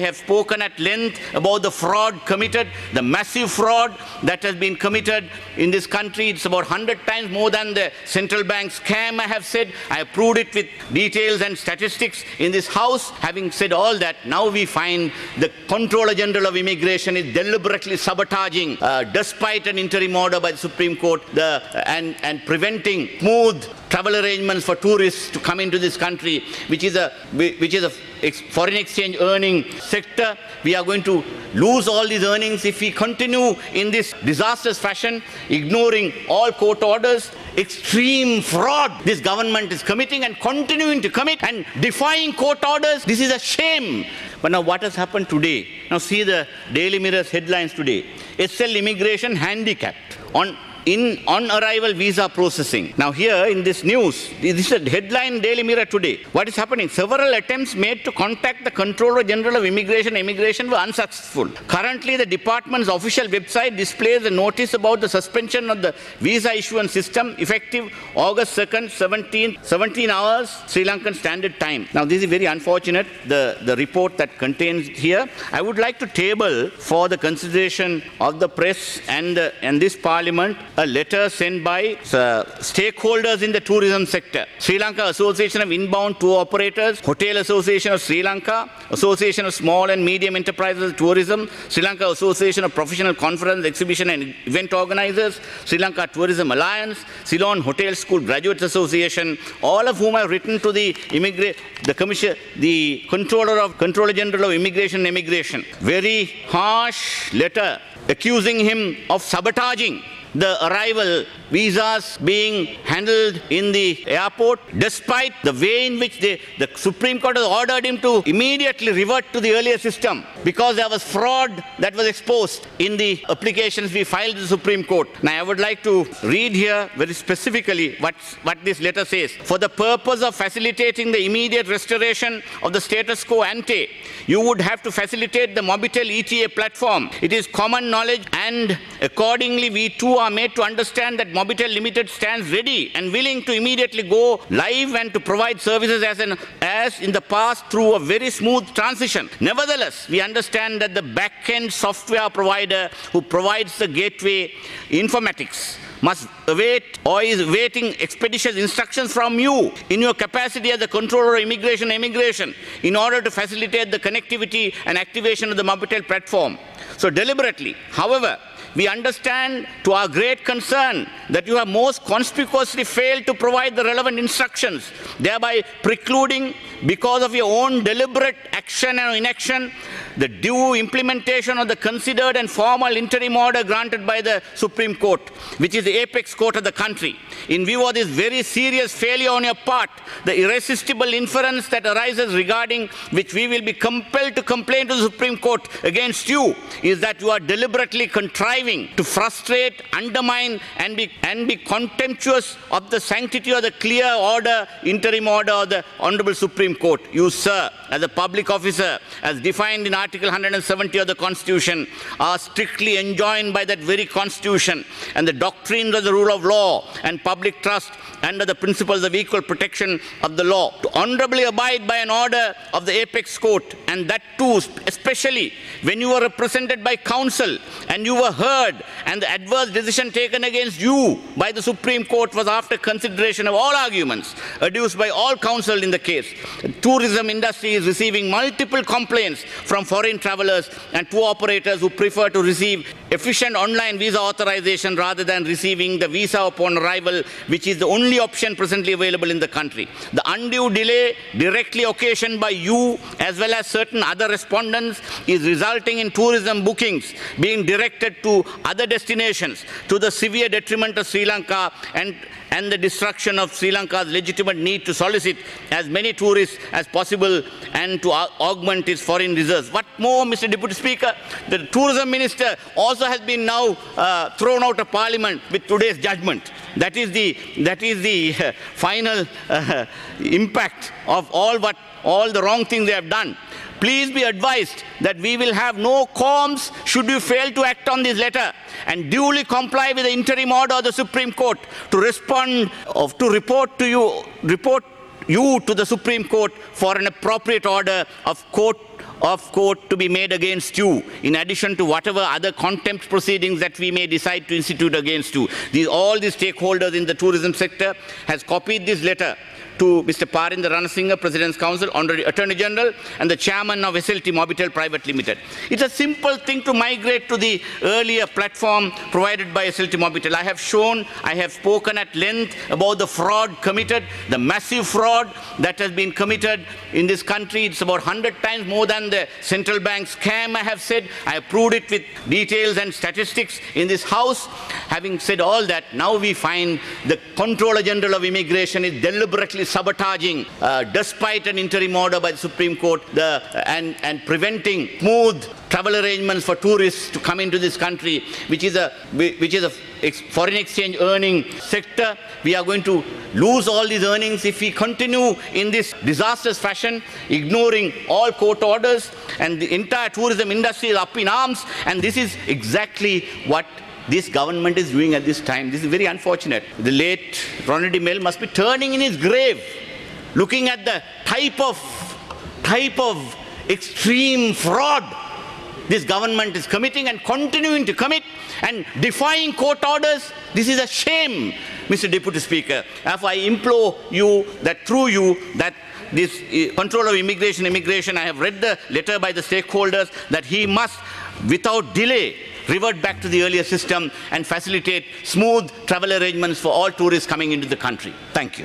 Have spoken at length about the fraud committed, the massive fraud that has been committed in this country. It's about 100 times more than the central bank scam, I have said. I have proved it with details and statistics in this house. Having said all that, now we find the Controller General of Immigration is deliberately sabotaging, uh, despite an interim order by the Supreme Court, the, and, and preventing smooth travel arrangements for tourists to come into this country, which is a, which is a foreign exchange earning sector. We are going to lose all these earnings if we continue in this disastrous fashion, ignoring all court orders. Extreme fraud this government is committing and continuing to commit and defying court orders. This is a shame. But now, what has happened today? Now, see the Daily Mirror's headlines today. SL immigration handicapped on in on arrival visa processing. Now, here in this news, this is a headline Daily Mirror today. What is happening? Several attempts made to contact the Controller General of Immigration Emigration were unsuccessful. Currently, the department's official website displays a notice about the suspension of the visa issuance system effective August 2nd, 17, 17 hours Sri Lankan Standard Time. Now, this is very unfortunate, the, the report that contains here. I would like to table for the consideration of the press and, uh, and this parliament a letter sent by uh, stakeholders in the tourism sector. Sri Lanka Association of Inbound Tour Operators, Hotel Association of Sri Lanka, Association of Small and Medium Enterprises Tourism, Sri Lanka Association of Professional Conference, Exhibition and Event Organizers, Sri Lanka Tourism Alliance, Ceylon Hotel School Graduates Association, all of whom have written to the immigrant, the commission, the controller of Controller General of Immigration and Emigration. Very harsh letter accusing him of sabotaging the arrival visas being handled in the airport, despite the way in which they, the Supreme Court has ordered him to immediately revert to the earlier system because there was fraud that was exposed in the applications we filed to the Supreme Court. Now, I would like to read here very specifically what, what this letter says. For the purpose of facilitating the immediate restoration of the status quo ante, you would have to facilitate the Mobitel ETA platform. It is common knowledge and accordingly we too are made to understand that Mobitel Limited stands ready and willing to immediately go live and to provide services as, an, as in the past through a very smooth transition. Nevertheless, we understand that the back-end software provider who provides the gateway informatics must await or is awaiting expeditious instructions from you in your capacity as the controller of immigration emigration in order to facilitate the connectivity and activation of the Mobitel platform. So deliberately, however, we understand to our great concern that you have most conspicuously failed to provide the relevant instructions, thereby precluding, because of your own deliberate action and inaction, the due implementation of the considered and formal interim order granted by the Supreme Court, which is the apex court of the country. In view of this very serious failure on your part, the irresistible inference that arises regarding which we will be compelled to complain to the Supreme Court against you is that you are deliberately contriving to frustrate, undermine, and be, and be contemptuous of the sanctity of the clear order, interim order of the Honorable Supreme Court. You, sir, as a public officer, as defined in Article 170 of the Constitution, are strictly enjoined by that very Constitution and the doctrines of the rule of law and public trust under the principles of equal protection of the law. To honorably abide by an order of the apex court, and that too, especially when you were represented by counsel and you were heard, and the adverse decision taken against you by the Supreme Court was after consideration of all arguments adduced by all counsel in the case. The tourism industry is receiving multiple complaints from foreign travelers and tour operators who prefer to receive efficient online visa authorization rather than receiving the visa upon arrival, which is the only option presently available in the country. The undue delay directly occasioned by you as well as certain other respondents is resulting in tourism bookings being directed to other destinations to the severe detriment of Sri Lanka and and the destruction of Sri Lanka's legitimate need to solicit as many tourists as possible and to augment its foreign reserves. What more, Mr. Deputy Speaker? The tourism minister also has been now uh, thrown out of parliament with today's judgment. That is the, that is the uh, final uh, impact of all, what, all the wrong things they have done. Please be advised that we will have no qualms should you fail to act on this letter and duly comply with the interim order of the Supreme Court to respond, of, to report to you, report you to the Supreme Court for an appropriate order of court of court to be made against you, in addition to whatever other contempt proceedings that we may decide to institute against you. These, all the stakeholders in the tourism sector has copied this letter to Mr. Parinda Ranasinghe, President's Counsel, Honorary Attorney General, and the Chairman of SLT Mobitel Private Limited. It's a simple thing to migrate to the earlier platform provided by SLT Mobitel. I have shown, I have spoken at length about the fraud committed, the massive fraud that has been committed in this country. It's about 100 times more than the central bank scam, I have said. I have proved it with details and statistics in this House. Having said all that, now we find the Controller General of Immigration is deliberately sabotaging, uh, despite an interim order by the Supreme Court, the, and, and preventing smooth travel arrangements for tourists to come into this country, which is a, which is a foreign exchange earning sector. We are going to lose all these earnings if we continue in this disastrous fashion, ignoring all court orders, and the entire tourism industry is up in arms. And this is exactly what this government is doing at this time. This is very unfortunate. The late Ronald Mel must be turning in his grave, looking at the type of type of extreme fraud this government is committing and continuing to commit and defying court orders. This is a shame, Mr. Deputy Speaker. I implore you that through you that this uh, control of immigration, emigration, I have read the letter by the stakeholders that he must, without delay, revert back to the earlier system and facilitate smooth travel arrangements for all tourists coming into the country. Thank you.